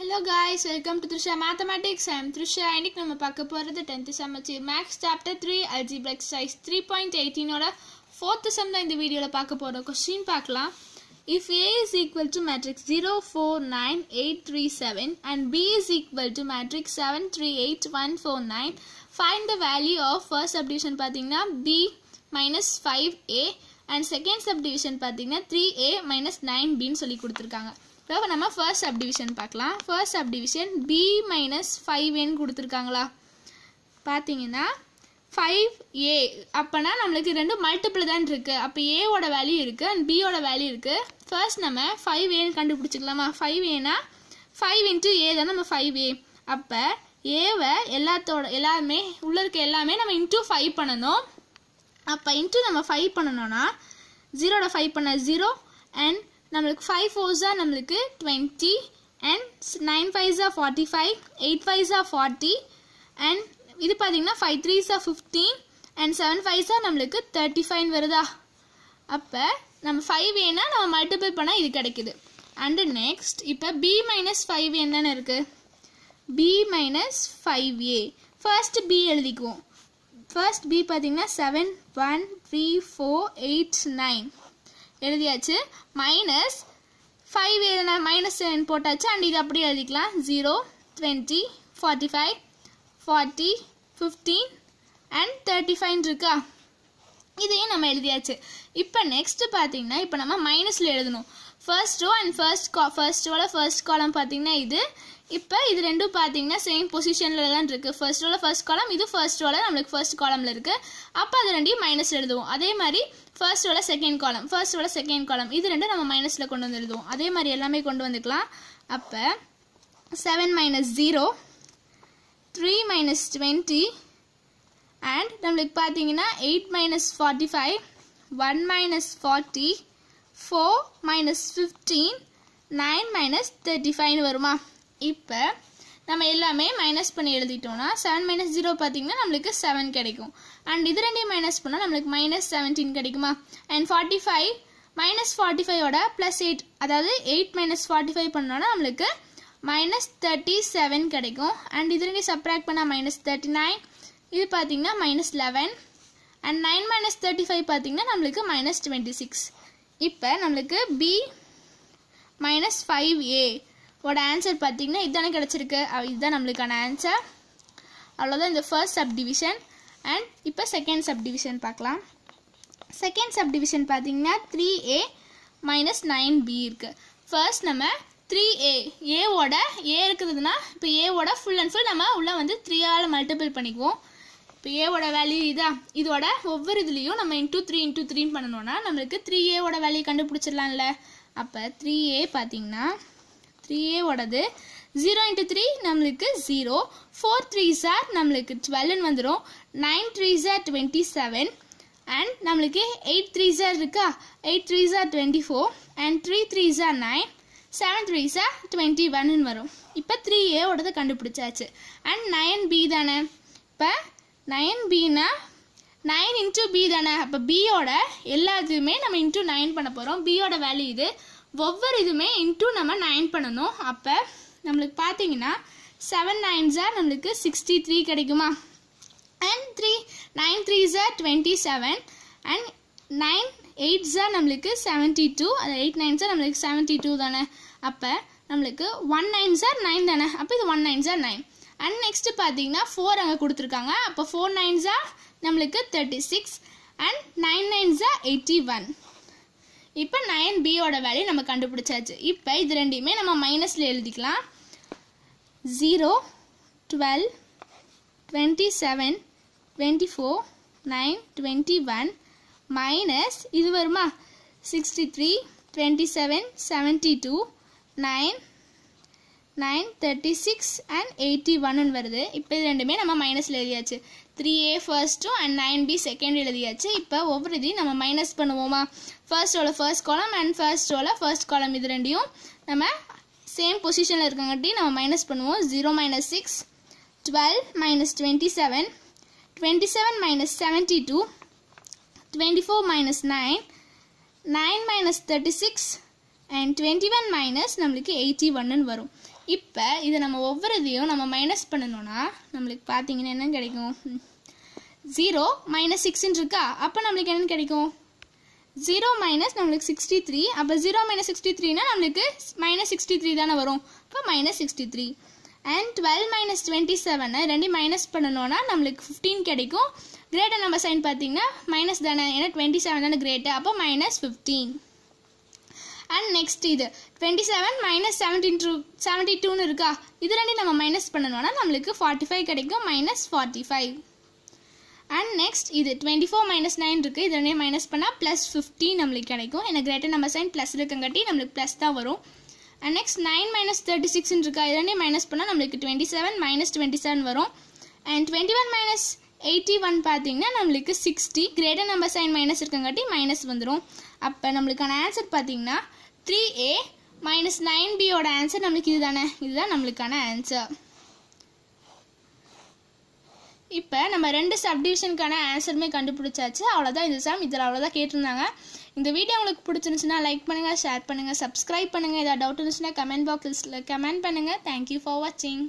Hello guys welcome to Trisha mathematics I'm Trisha இன்னைக்கு நம்ம பார்க்க போகிறது டென்த்து சமைச்சு maths chapter three algebra exercise three point எயிட்டீனோட fourth sum தான் இந்த வீடியோவில் பார்க்க போகிறோம் கொஸ்டின் பார்க்கலாம். If A is equal to matrix zero four nine eight three seven and B is equal to matrix seven three eight one four nine find the value of first subdivision பார்த்தீங்கன்னா B minus five A and second subdivision பார்த்தீங்கன்னா three ஏ minus nine பின்னு சொல்லி கொடுத்துருக்காங்க. இப்போ நம்ம first subdivision பார்க்கலாம். First subdivision B minus five ஏன்னு கொடுத்துருக்காங்களா? பார்த்தீங்கன்னா ஃபைவ் ஏ அப்போனா நம்மளுக்கு ரெண்டு மல்டிபிள் தான் இருக்குது அப்போ ஏவோட வேல்யூ இருக்குது அண்ட் பியோட வேல்யூ இருக்குது ஃபர்ஸ்ட் நம்ம ஃபைவ் ஏன்னு கண்டுபிடிச்சிக்கலாமா? ஃபைவ் ஏனா ஃபைவ் இன்ட்டு ஏ தான் நம்ம ஃபைவ் ஏ அப்போ ஏவை எல்லாத்தோட எல்லாருமே உள்ளே இருக்க எல்லாமே நம்ம இன்ட்டு ஃபைவ் பண்ணணும். அப்போ இன்ட்டு நம்ம ஃபைவ் பண்ணணும்னா ஜீரோட ஃபைவ் பண்ண ஜீரோ அண்ட் நம்மளுக்கு ஃபைவ் ஃபோர்ஸாக நம்மளுக்கு டுவெண்ட்டி அண்ட் நைன் ஃபைவ்ஸா ஃபார்ட்டி ஃபைவ் எயிட் ஃபைவ்ஸா ஃபார்ட்டி அண்ட் இது பார்த்தீங்கன்னா ஃபைவ் த்ரீஸா ஃபிஃப்டீன் அண்ட் செவன் ஃபைவ்ஸா நம்மளுக்கு தேர்ட்டி ஃபைவ் வருதா? அப்போ நம்ம ஃபைவ் ஏன்னா நம்ம மல்டிபிள் பண்ணால் இது கிடைக்குது. அண்டு நெக்ஸ்ட் இப்போ பி மைனஸ் ஃபைவ் என்னென்னு இருக்குது B minus five A first B எழுதிக்குவோம். First B பார்த்தீங்கன்னா seven one three four eight nine எழுதியாச்சு. மைனஸ் ஃபைவ் மைனஸ் செவன் போட்டாச்சு. அண்ட் இது அப்படியே எழுதிக்கலாம். Zero twenty forty five forty fifteen and thirty five இருக்கா? இதையும் நம்ம எழுதியாச்சு. இப்போ நெக்ஸ்ட்டு பார்த்தீங்கன்னா இப்போ நம்ம மைனஸில் எழுதணும். ஃபர்ஸ்ட் ரோ அண்ட் ஃபர்ஸ்ட் கா ஃபர்ஸ்ட் ரோல ஃபர்ஸ்ட் காலம் பார்த்தீங்கன்னா இது. இப்போ இது ரெண்டும் பார்த்தீங்கன்னா சேம் பொசிஷனில் தான் இருக்குது ஃபர்ஸ்ட் ரோல ஃபர்ஸ்ட் காலம் இது ஃபர்ஸ்ட் ரோல நம்மளுக்கு ஃபர்ஸ்ட் காலமில் இருக்குது அப்போ அது ரெண்டையும் மைனஸ் எழுதுவோம். அதே மாதிரி ஃபர்ஸ்ட் ரோல செகண்ட் காலம் ஃபர்ஸ்ட் ரோல செகண்ட் காலம் இது ரெண்டும் நம்ம மைனஸில் கொண்டு வந்து எழுதுவோம். அதே மாதிரி எல்லாமே கொண்டு வந்துக்கலாம். அப்போ seven minus zero three minus twenty and நம்மளுக்கு பார்த்தீங்கன்னா eight minus forty five one minus forty four minus fifteen nine minus thirty ஃபைவ்னு வருமா? இப்போ நம்ம எல்லாமே மைனஸ் பண்ணி எழுதிட்டோம்னா செவன் மைனஸ் ஜீரோ பார்த்தீங்கன்னா நம்மளுக்கு செவன் கிடைக்கும். அண்ட் இது ரெண்டையும் மைனஸ் பண்ணால் நம்மளுக்கு மைனஸ் செவன்டீன் கிடைக்குமா? And forty five minus forty ஃபைவோட plus eight அதாவது எயிட் மைனஸ் ஃபார்ட்டி ஃபைவ் பண்ணோன்னா நம்மளுக்கு மைனஸ் தேர்ட்டி செவன் கிடைக்கும். அண்ட் இது ரெண்டையும் சப்ராக்ட் பண்ணால் மைனஸ் தேர்ட்டி நைன் இது பார்த்தீங்கன்னா minus eleven and nine minus thirty five பார்த்தீங்கன்னா நம்மளுக்கு மைனஸ் டுவெண்ட்டி சிக்ஸ் இப்போ நம்மளுக்கு பி மைனஸ் ஃபைவ் ஏ ஓட ஆன்சர் பார்த்தீங்கன்னா இதுதானே கிடச்சிருக்கு. இதுதான் நம்மளுக்கான ஆன்சர் அவ்வளோதான் இந்த ஃபர்ஸ்ட் சப் டிவிஷன் அண்ட் இப்போ செகண்ட் சப் டிவிஷன் பார்க்கலாம். செகண்ட் சப் டிவிஷன் பார்த்தீங்கன்னா three A minus nine B இருக்குது ஃபர்ஸ்ட் நம்ம த்ரீ ஏ ஏவோட ஏ இருக்குதுன்னா இப்போ ஏவோட ஃபுல் அண்ட் ஃபுல் நம்ம உள்ளே வந்து த்ரீயால் மல்டிபிள் பண்ணிக்குவோம். இப்போ ஏவோட வேல்யூ இதான் இதோட ஒவ்வொரு இதுலேயும் நம்ம இன்டூ த்ரீ இன்டூ த்ரீன்னு பண்ணணும்னா நம்மளுக்கு த்ரீ ஏவோட வேல்யூ கண்டுபிடிச்சிடலாம்ல. அப்போ த்ரீ ஏ பார்த்தீங்கன்னா த்ரீ ஏவோடது ஜீரோ இன்ட்டு த்ரீ நம்மளுக்கு ஜீரோ ஃபோர் த்ரீ சார் நம்மளுக்கு டுவெல்னு வந்துடும் nine three sir twenty seven and நம்மளுக்கு எயிட் த்ரீ சார் இருக்கா? Eight three sir twenty four and three three sir nine seven three sir twenty ஒன்னு வரும். இப்போ த்ரீ ஏவோடது கண்டுபிடிச்சாச்சு. அண்ட் நைன் பி தானே? இப்போ நைன் பின்னா நைன் இன்ட்டு பி தானே. அப்போ பியோட எல்லாத்தையுமே நம்ம இன்ட்டு நைன் பண்ண போகிறோம் பியோட வேல்யூ இது. ஒவ்வொரு இதுவுமே இன்ட்டு நம்ம நைன் பண்ணணும். அப்போ நம்மளுக்கு பார்த்தீங்கன்னா செவன் நைன் ஜார் நம்மளுக்கு சிக்ஸ்டி த்ரீ கிடைக்குமா? And three nine three jar twenty seven and nine eight jar நம்மளுக்கு செவன்ட்டி டூ அது எயிட் நைன் ஜார் நம்மளுக்கு செவன்ட்டி டூ தானே. அப்போ நம்மளுக்கு ஒன் நைன் ஜார் நைன் தானே. அப்போ இது one nine jar nine and next பார்த்தீங்கன்னா ஃபோர் அங்கே கொடுத்துருக்காங்க. அப்போ ஃபோர் நைன்ஸாக நம்மளுக்கு தேர்ட்டி சிக்ஸ் அண்ட் நைன் நைன்ஸா எயிட்டி ஒன் இப்போ நைன் பியோட வேல்யூ நம்ம கண்டுபிடிச்சாச்சு. இப்போ இது ரெண்டையுமே நம்ம மைனஸில் எழுதிக்கலாம். Zero twelve twenty seven twenty four nine twenty one minus இது வருமா? Sixty three twenty seven seventy two nine nine thirty six and eighty ஒன்னு வருது. இப்போ இது ரெண்டுமே நம்ம மைனஸில் எழுதியாச்சு. த்ரீ ஏ ஃபர்ஸ்ட்டும் அண்ட் நைன் பி செகண்ட் எழுதியாச்சு. இப்போ ஒவ்வொரு இதையும் நம்ம மைனஸ் பண்ணுவோமா? ஃபர்ஸ்ட் ரோவில் ஃபர்ஸ்ட் காலம் அண்ட் ஃபர்ஸ்ட் ரோவில் ஃபர்ஸ்ட் காலம் இது ரெண்டையும் நம்ம சேம் பொசிஷனில் இருக்கங்காட்டி நம்ம மைனஸ் பண்ணுவோம். Zero minus six twelve minus twenty seven twenty seven minus seventy two twenty four minus nine nine minus thirty six and twenty one minus நம்மளுக்கு eighty ஒன்னு வரும். இப்போ இதை நம்ம ஒவ்வொரு இதையும் நம்ம மைனஸ் பண்ணணும்னா நம்மளுக்கு பார்த்தீங்கன்னா என்ன கிடைக்கும்? ஜீரோ மைனஸ் சிக்ஸ்ன்னு இருக்கா? அப்போ நம்மளுக்கு என்னென்னு கிடைக்கும்? ஜீரோ மைனஸ் நம்மளுக்கு சிக்ஸ்டி த்ரீ அப்போ ஜீரோ மைனஸ் சிக்ஸ்டி த்ரீனா நம்மளுக்கு மைனஸ் சிக்ஸ்டி த்ரீ தானே வரும். இப்போ minus sixty three and twelve minus twenty செவனை ரெண்டையும் மைனஸ் பண்ணணும்னா நம்மளுக்கு ஃபிஃப்டீன் கிடைக்கும். கிரேட்டர் நம்பர் சைன் பார்த்தீங்கன்னா மைனஸ் தானே. ஏன்னா டுவெண்ட்டி செவன் தானே கிரேட்டு அப்போ மைனஸ் ஃபிஃப்டீன் அண்ட் நெக்ஸ்ட் இது. Twenty seven minus seventeen two seventy டூன்னு இருக்கா? இது ரெண்டையும் நம்ம மைனஸ் பண்ணணும்னா நம்மளுக்கு ஃபார்ட்டி ஃபைவ் கிடைக்கும் minus forty five and next இது டுவெண்ட்டி ஃபோர் மைனஸ் நைன் இருக்குது இது ரெண்டையும் மைனஸ் பண்ணால் ப்ளஸ் ஃபிஃப்டி நம்மளுக்கு கிடைக்கும். எனக்கு கிரேட்டர் நம்பர் சைன் ப்ளஸ் இருக்கங்காட்டி நம்மளுக்கு ப்ளஸ் தான் வரும். And next nine minus thirty சிக்ஸ்னு இருக்கா? இது ரெண்டையும் மைனஸ் பண்ணால் நம்மளுக்கு twenty seven minus twenty seven வரும். And twenty one minus eighty one பார்த்தீங்கன்னா நம்மளுக்கு sixty greater number sign minus இருக்கங்காட்டி minus வந்துடும் அப்போ நம்மளுக்கான ஆன்சர் பார்த்தீங்கன்னா த்ரீ ஏ மைனஸ் நைன் பியோட ஆன்சர் நம்மளுக்கு இதுதானே? இதுதான் நம்மளுக்கான ஆன்சர் இப்போ நம்ம ரெண்டு சப்டிவிஷனுக்கான ஆன்சருமே கண்டுபிடிச்சாச்சு. அவ்வளோதான் இந்த சாம் இதில் அவ்வளோதான் கேட்டிருந்தாங்க. இந்த வீடியோ உங்களுக்கு பிடிச்சிருந்துச்சுன்னா லைக் பண்ணுங்கள் ஷேர் பண்ணுங்கள் சப்ஸ்கிரைப் பண்ணுங்கள் ஏதாவது டவுட் இருந்துச்சுன்னா கமெண்ட் பாக்ஸில் கமெண்ட் பண்ணுங்கள் தேங்க்யூ ஃபார் வாட்சிங்